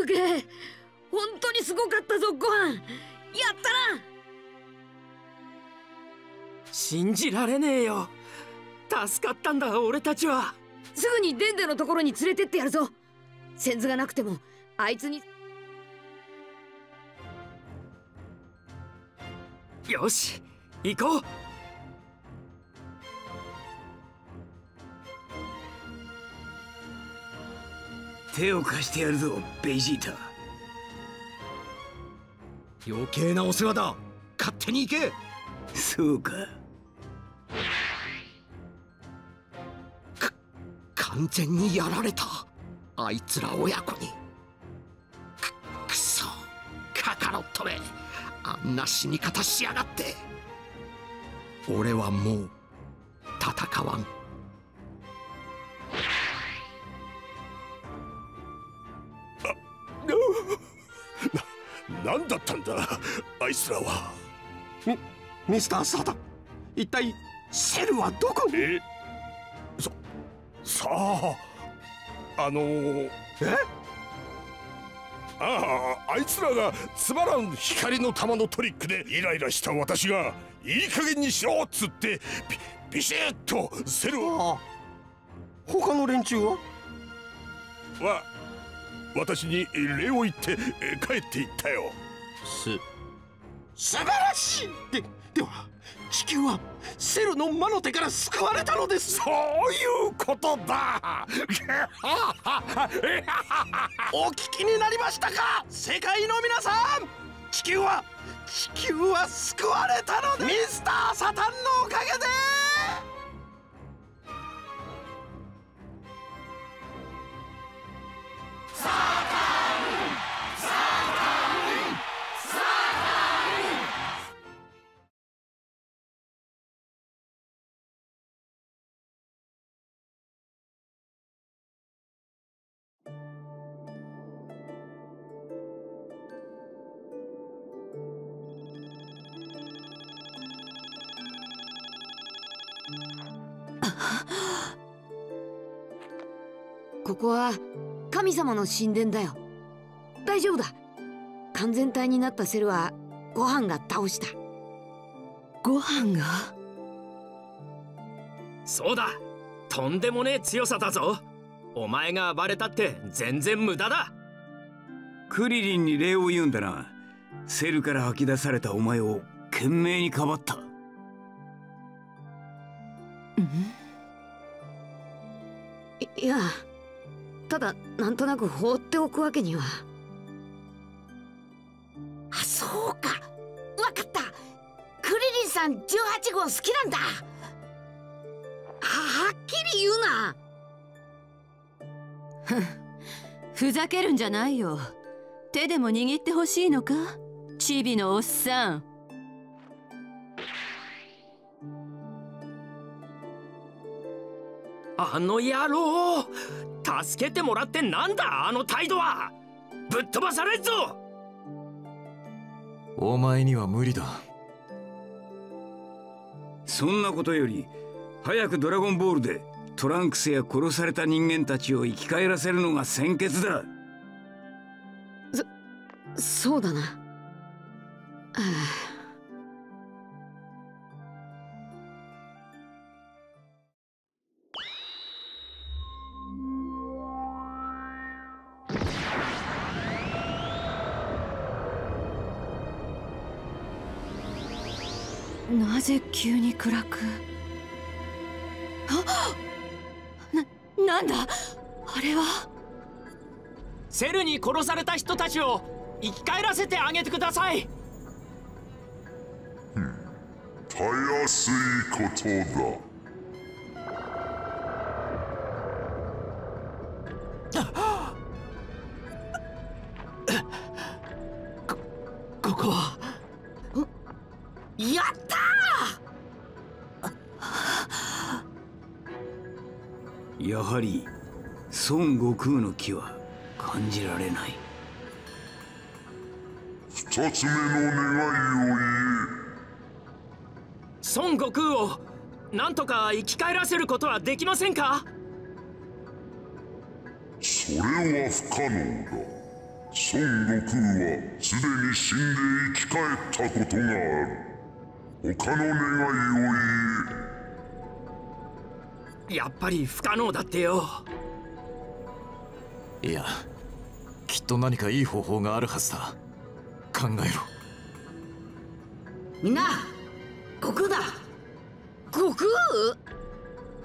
すげえ。本当にすごかったぞご飯。やったな。信じられねえよ。助かったんだ俺たちは。すぐにデンデのところに連れてってやるぞ。センズがなくてもあいつに。よし行こう手を貸してやるぞベジータ。余計なお世話だ。勝手に行け。そうか。完全にやられた。あいつら親子に。くくそカカロットめ。あんな死に方しやがって。俺はもう戦わんな何だったんだ？あいつらは。ミミスターサダ一体セルはどこに？えささああのー、え？あああいつらがつまらん光の玉のトリックでイライラした私がいい加減にしろっつってビビシッとセルを。他の連中は？は私に礼を言ってえ帰っていったよ。す。素晴らしいででは地球はセルの魔の手から救われたのです。そういうことだ。お聞きになりましたか世界の皆さん。地球は地球は救われたのですミスターサタンのおかげでここは神様の神殿だよ。大丈夫だ。完全体になったセルはご飯が倒した。ご飯が？そうだ。とんでもねえ強さだぞ。お前が暴れたって全然無駄だ。クリリンに礼を言うんだな。セルから吐き出されたお前を懸命にかばった。いいやただなんとなく放っておくわけには。あそうか。わかった。クリリンさん18号好きなんだ。ははっきり言うな。ふざけるんじゃないよ。手でも握ってほしいのか？チビのおっさん。あの野郎助けてもらってなんだあの態度は。ぶっ飛ばされんぞ。お前には無理だ。そんなことより早くドラゴンボールでトランクスや殺された人間たちを生き返らせるのが先決だ。そそうだな、はあぜ急に暗く？あ ななんだ？あれは？セルに殺された人たちを生き返らせてあげてください。たやすいことだ空の気は感じられない。二つ目の願いを孫悟空をなんとか生き返らせることはできませんか？言えそれは不可能だ。孫悟空はすでに死んで生き返ったことがある。他の願いを言やっぱり不可能だってよいやきっと何かいい方法があるはずだ。考えろ。みんな悟空だ。悟空？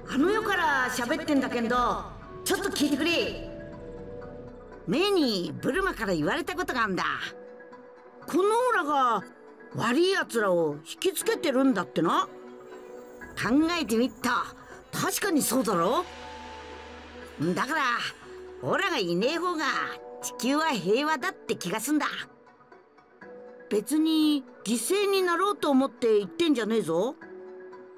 あの世から喋ってんだけどちょっと聞いてくれ。メイにブルマから言われたことがあんだ。このオラが悪い奴らを引きつけてるんだってな考えてみた確かにそうだろ？だからオラがいねえ方が地球は平和だって気がすんだ。別に犠牲になろうと思って言ってんじゃねえぞ。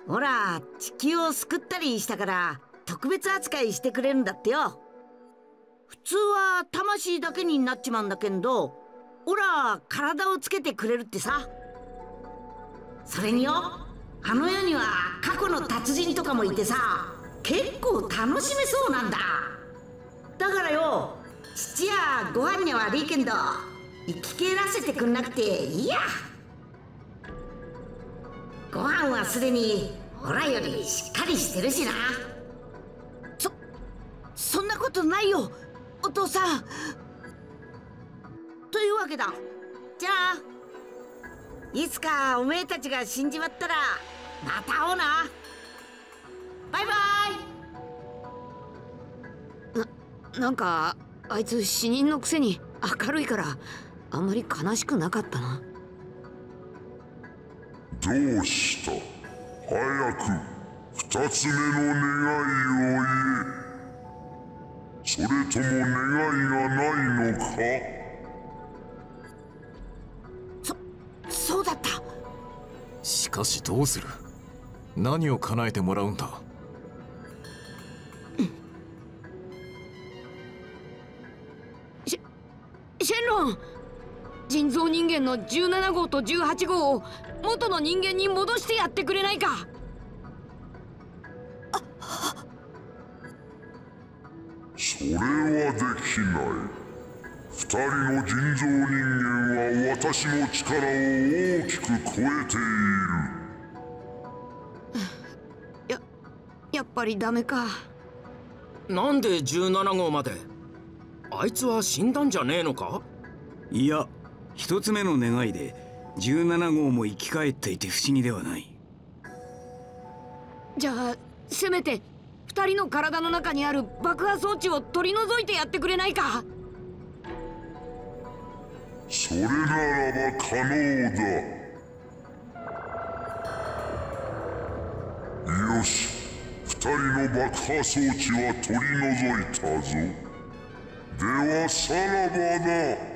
ほら地球を救ったりしたから特別扱いしてくれるんだってよ。普通は魂だけになっちまうんだけどほら体をつけてくれるってさ。それによあの世には過去の達人とかもいてさ結構楽しめそうなんだ。だからよ。父やご飯には悪いけど。生き返らせてくんなくていいや。ご飯はすでにオラよりしっかりしてるしな。そそんなことないよお父さん。というわけだ。じゃあいつかおめえたちが死んじまったらまた会おうな。バイバイ。ななんかあいつ死人のくせに明るいからあんまり悲しくなかったな。どうした？早く二つ目の願いを言え。それとも願いがないのか？そそうだった。しかしどうする？何を叶えてもらうんだ？人造人間の17号と18号を元の人間に戻してやってくれないか。それはできない。二人の人造人間は私の力を大きく超えている。ややっぱりダメか。なんで17号まで？あいつは死んだんじゃねえのか？いや一つ目の願いで17号も生き返っていて不思議ではない。じゃあせめて二人の体の中にある爆破装置を取り除いてやってくれないか。それならば可能だ。よし二人の爆破装置は取り除いたぞ。ではさらばだ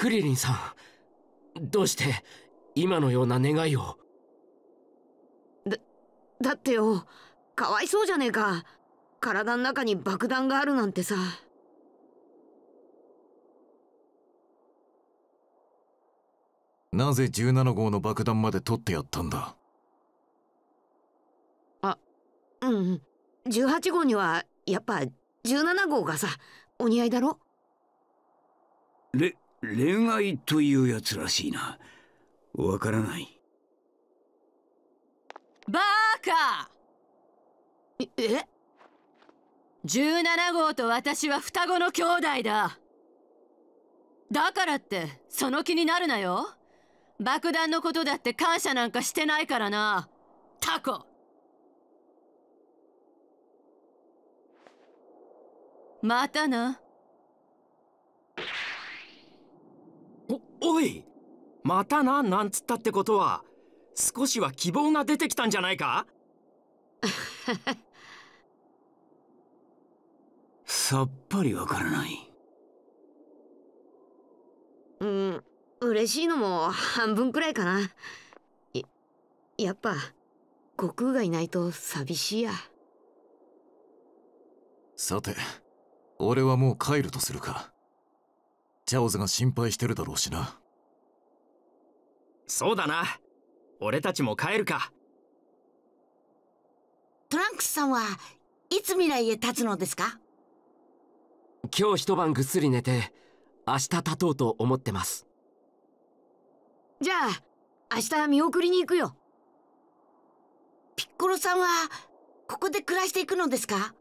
クリリンさん。どうして今のような願いを？だだってよ。かわいそうじゃねえか。体の中に爆弾があるなんてさ。なぜ17号の爆弾まで取ってやったんだ？あうん。18号にはやっぱ17号がさお似合いだろ？れ恋愛というやつらしいな。わからない。バーカえ？17号と私は双子の兄弟だ。だからってその気になるなよ。爆弾のことだって感謝なんかしてないからな。タコ！またな。おおいまたななんつったってことは少しは希望が出てきたんじゃないか？さっぱりわからない。うん嬉しいのも半分くらいかな。ややっぱ悟空がいないと寂しいや。さて俺はもう帰るとするかチャオズが心配してるだろうしな。そうだな。俺たちも帰るか。トランクスさんはいつ未来へ立つのですか？今日一晩ぐっすり寝て明日立とうと思ってます。じゃあ明日見送りに行くよ。ピッコロさんはここで暮らしていくのですか？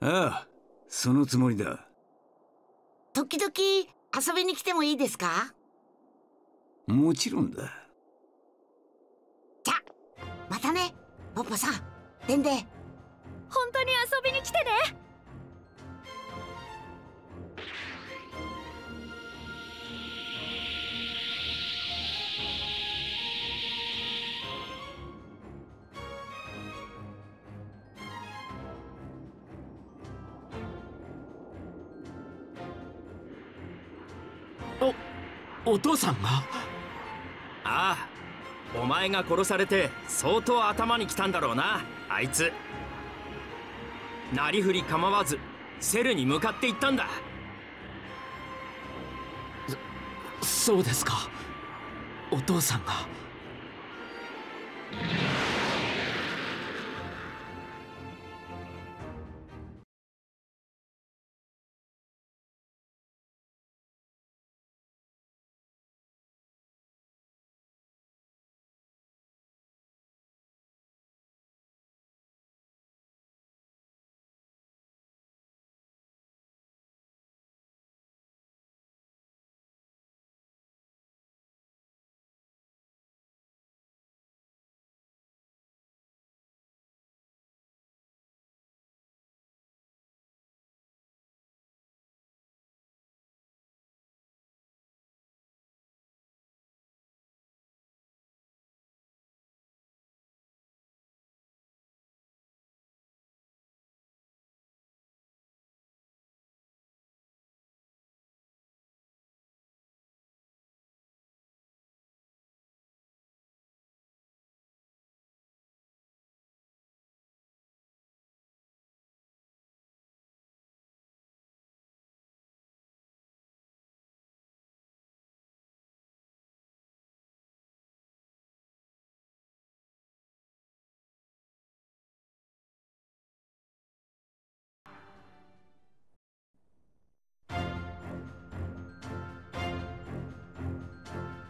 ああそのつもりだ時々遊びに来てもいいですか？もちろんだ。じゃまたねポッポさん。デンデ本当に遊びに来てねおお父さんが？ああお前が殺されて相当頭にきたんだろうなあいつ。なりふり構わずセルに向かっていったんだ。そうですか。お父さんが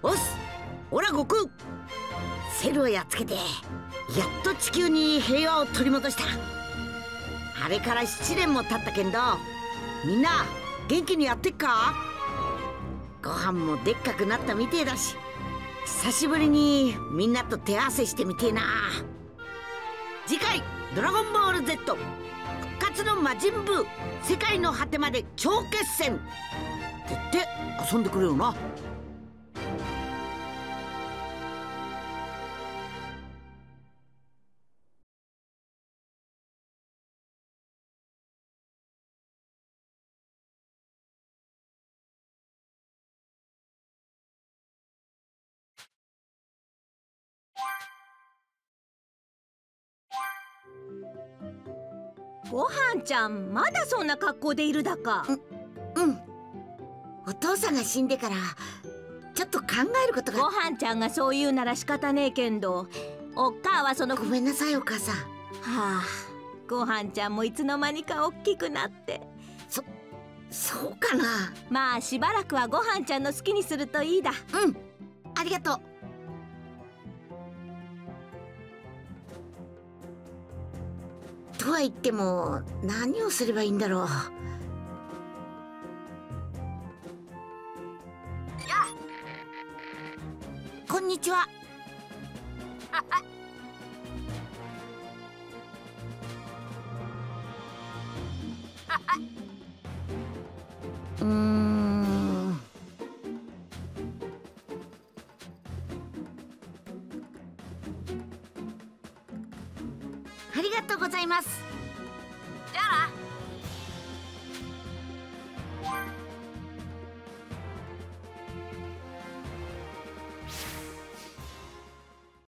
おっす。オラ悟空。セルをやっつけてやっと地球に平和を取り戻した。あれから7年も経ったけんどみんな元気にやってっか？ご飯もでっかくなったみてえだし久しぶりにみんなと手合わせしてみてえな。次回「ドラゴンボール Z」復活の魔人ブー。世界の果てまで超決戦。って言って遊んでくれよな。ごはんちゃんまだそんな格好でいるだか。うん。お父さんが死んでからちょっと考えることが。ごはんちゃんがそう言うなら仕方ねえけんど。おっかあはそのごめんなさいお母さん。はあごはんちゃんもいつの間にか大きくなって。そそうかな。まあしばらくはごはんちゃんの好きにするといいだ。うん。ありがとうとは言っても何をすればいいんだろう。やこんにちは。うーんとうございます。